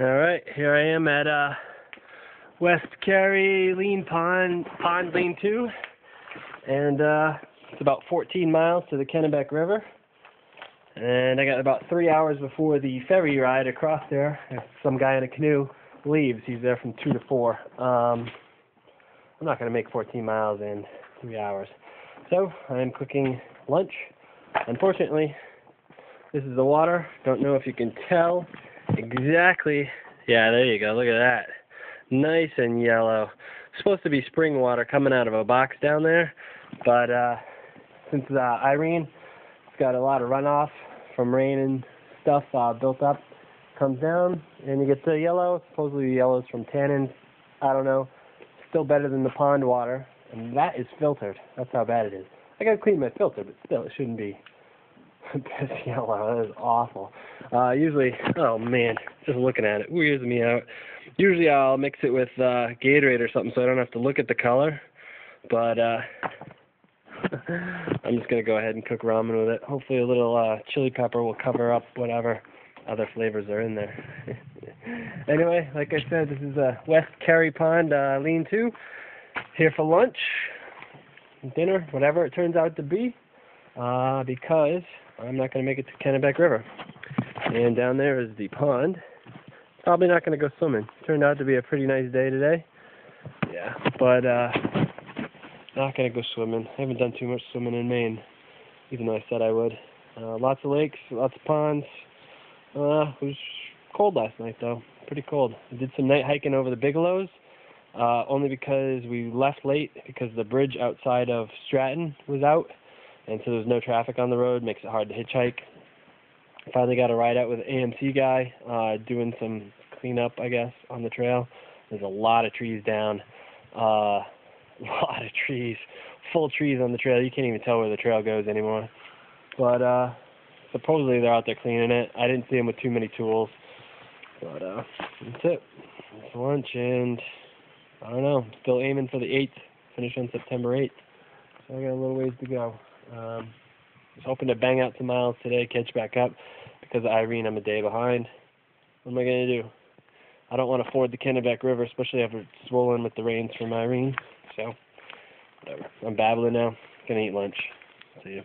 All right, here I am at uh, West Carry Lean Pond, Pond Lean 2, and uh, it's about 14 miles to the Kennebec River. And I got about three hours before the ferry ride across there. If Some guy in a canoe leaves. He's there from 2 to 4. Um, I'm not going to make 14 miles in three hours. So I'm cooking lunch. Unfortunately, this is the water. Don't know if you can tell exactly. Yeah, there you go. Look at that. Nice and yellow. Supposed to be spring water coming out of a box down there, but uh, since uh, Irene, it's got a lot of runoff from rain and stuff uh, built up. Comes down and you get the yellow. Supposedly the yellow is from tannins. I don't know. Still better than the pond water, and that is filtered. That's how bad it is. I gotta clean my filter, but still, it shouldn't be piss yellow. That is awful. Uh, usually, oh man, just looking at it weirds me out. Usually I'll mix it with uh, Gatorade or something so I don't have to look at the color. But uh, I'm just gonna go ahead and cook ramen with it. Hopefully a little uh, chili pepper will cover up whatever other flavors are in there. anyway, like I said, this is a West Carry Pond uh, Lean To. Here for lunch, dinner, whatever it turns out to be, uh, because I'm not going to make it to Kennebec River. And down there is the pond. Probably not going to go swimming. Turned out to be a pretty nice day today. Yeah, but uh, not going to go swimming. I haven't done too much swimming in Maine, even though I said I would. Uh, lots of lakes, lots of ponds. Uh, it was cold last night though, pretty cold. I did some night hiking over the Bigelows, uh, only because we left late because the bridge outside of Stratton was out and so there's no traffic on the road, makes it hard to hitchhike. Finally got a ride out with an AMC guy, uh, doing some cleanup, I guess, on the trail. There's a lot of trees down, uh, a lot of trees, full trees on the trail. You can't even tell where the trail goes anymore. But uh, supposedly they're out there cleaning it. I didn't see them with too many tools. But uh, that's it. It's lunch, and I don't know. Still aiming for the 8th. Finish on September 8th. So I got a little ways to go. Um, was hoping to bang out some miles today, catch back up. Because Irene, I'm a day behind. What am I going to do? I don't want to ford the Kennebec River, especially after it's swollen with the rains from Irene. So, whatever. I'm babbling now. Gonna eat lunch. See you.